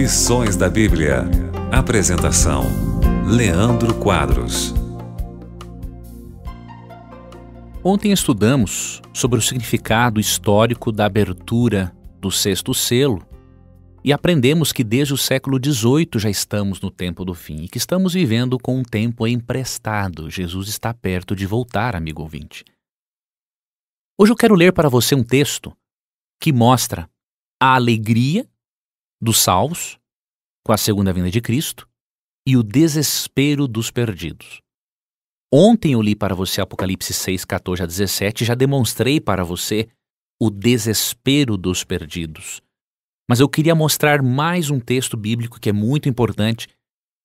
Lições da Bíblia. Apresentação: Leandro Quadros. Ontem estudamos sobre o significado histórico da abertura do sexto selo e aprendemos que desde o século XVIII já estamos no tempo do fim e que estamos vivendo com um tempo emprestado. Jesus está perto de voltar, amigo ouvinte. Hoje eu quero ler para você um texto que mostra a alegria dos salvos com a segunda vinda de Cristo e o desespero dos perdidos. Ontem eu li para você Apocalipse 6, 14 a 17 e já demonstrei para você o desespero dos perdidos. Mas eu queria mostrar mais um texto bíblico que é muito importante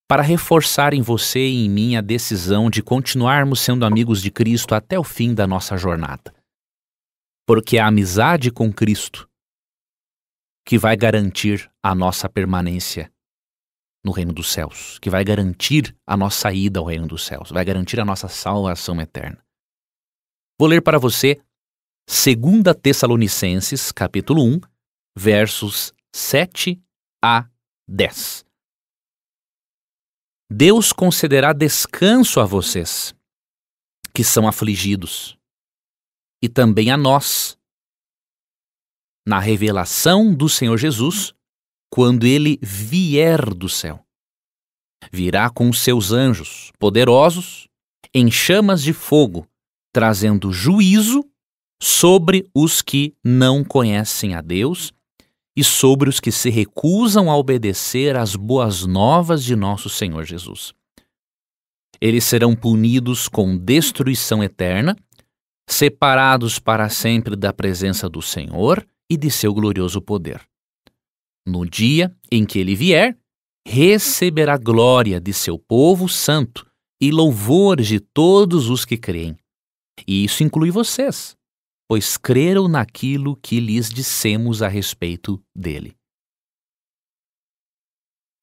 para reforçar em você e em mim a decisão de continuarmos sendo amigos de Cristo até o fim da nossa jornada. Porque a amizade com Cristo que vai garantir a nossa permanência no reino dos céus, que vai garantir a nossa ida ao reino dos céus, vai garantir a nossa salvação eterna. Vou ler para você 2 Tessalonicenses, capítulo 1, versos 7 a 10. Deus concederá descanso a vocês que são afligidos, e também a nós, na revelação do Senhor Jesus, quando ele vier do céu. Virá com seus anjos poderosos em chamas de fogo, trazendo juízo sobre os que não conhecem a Deus e sobre os que se recusam a obedecer às boas novas de nosso Senhor Jesus. Eles serão punidos com destruição eterna, separados para sempre da presença do Senhor e de seu glorioso poder. No dia em que ele vier, receberá glória de seu povo santo e louvores de todos os que creem. E isso inclui vocês, pois creram naquilo que lhes dissemos a respeito dele.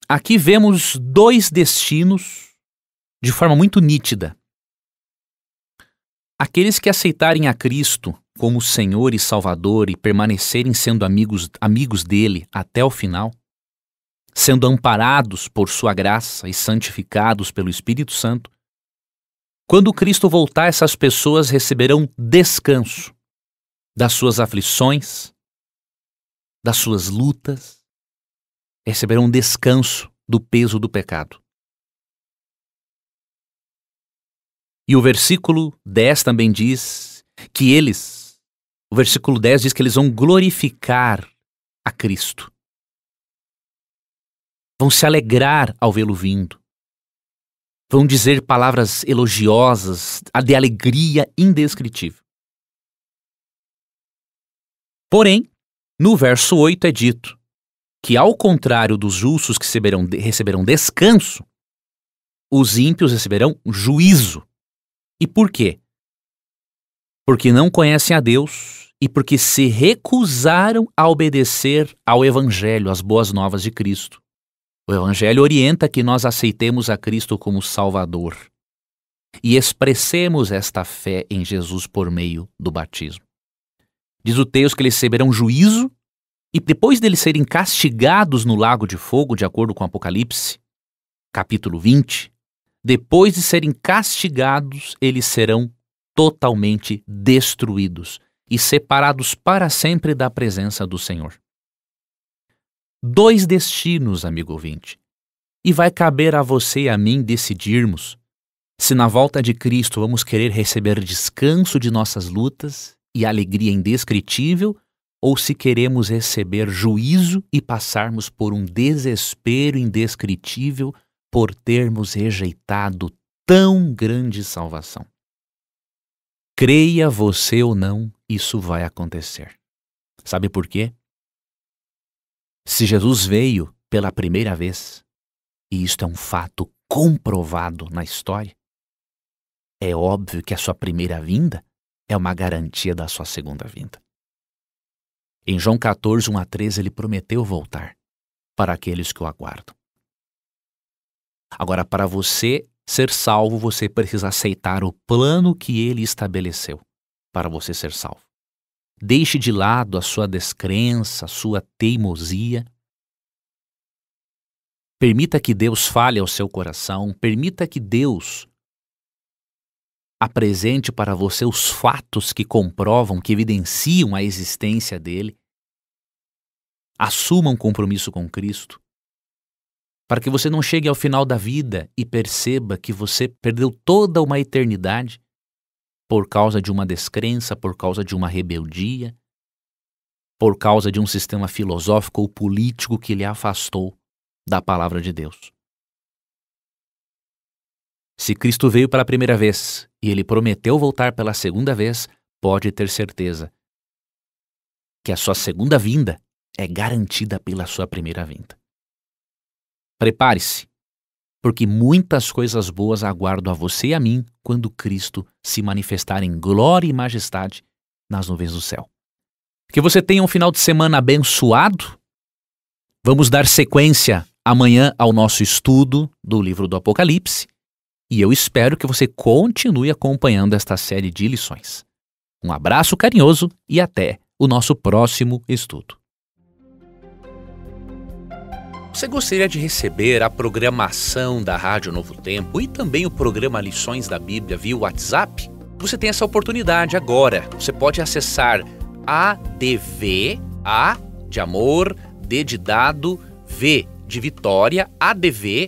Aqui vemos dois destinos de forma muito nítida. Aqueles que aceitarem a Cristo como Senhor e Salvador e permanecerem sendo amigos, amigos dele até o final, sendo amparados por sua graça e santificados pelo Espírito Santo, quando Cristo voltar, essas pessoas receberão descanso das suas aflições, das suas lutas, receberão descanso do peso do pecado. E o versículo 10 também diz que eles o versículo 10 diz que eles vão glorificar a Cristo. Vão se alegrar ao vê-lo vindo. Vão dizer palavras elogiosas, de alegria indescritível. Porém, no verso 8 é dito que, ao contrário dos justos que receberão, receberão descanso, os ímpios receberão juízo. E por quê? Porque não conhecem a Deus e porque se recusaram a obedecer ao Evangelho, às boas novas de Cristo. O Evangelho orienta que nós aceitemos a Cristo como Salvador e expressemos esta fé em Jesus por meio do batismo. Diz o texto que eles receberão juízo e depois deles serem castigados no lago de fogo, de acordo com Apocalipse, capítulo 20, depois de serem castigados, eles serão totalmente destruídos e separados para sempre da presença do Senhor. Dois destinos, amigo ouvinte, e vai caber a você e a mim decidirmos se na volta de Cristo vamos querer receber descanso de nossas lutas e alegria indescritível ou se queremos receber juízo e passarmos por um desespero indescritível por termos rejeitado tão grande salvação. Creia você ou não, isso vai acontecer. Sabe por quê? Se Jesus veio pela primeira vez, e isto é um fato comprovado na história, é óbvio que a sua primeira vinda é uma garantia da sua segunda vinda. Em João 14, 1 a 13, ele prometeu voltar para aqueles que o aguardam. Agora, para você ser salvo, você precisa aceitar o plano que ele estabeleceu para você ser salvo. Deixe de lado a sua descrença, a sua teimosia Permita que Deus fale ao seu coração, permita que Deus apresente para você os fatos que comprovam, que evidenciam a existência dele. Assuma um compromisso com Cristo, para que você não chegue ao final da vida e perceba que você perdeu toda uma eternidade por causa de uma descrença, por causa de uma rebeldia, por causa de um sistema filosófico ou político que lhe afastou da palavra de Deus. Se Cristo veio pela primeira vez e ele prometeu voltar pela segunda vez, pode ter certeza que a sua segunda vinda é garantida pela sua primeira vinda. Prepare-se, porque muitas coisas boas aguardam a você e a mim quando Cristo se manifestar em glória e majestade nas nuvens do céu. Que você tenha um final de semana abençoado. Vamos dar sequência amanhã ao nosso estudo do livro do Apocalipse e eu espero que você continue acompanhando esta série de lições. Um abraço carinhoso e até o nosso próximo estudo. Você gostaria de receber a programação da Rádio Novo Tempo e também o programa Lições da Bíblia via WhatsApp? Você tem essa oportunidade agora. Você pode acessar ADV, A de amor, D de dado, V de vitória, adv.st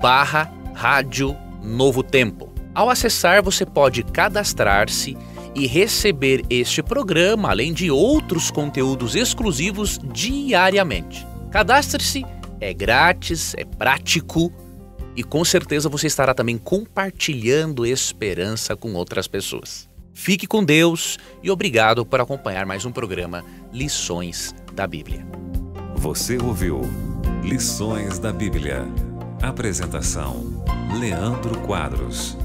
barra Rádio Novo Tempo. Ao acessar, você pode cadastrar-se e receber este programa, além de outros conteúdos exclusivos diariamente. Cadastre-se, é grátis, é prático e com certeza você estará também compartilhando esperança com outras pessoas. Fique com Deus e obrigado por acompanhar mais um programa Lições da Bíblia. Você ouviu Lições da Bíblia. Apresentação: Leandro Quadros.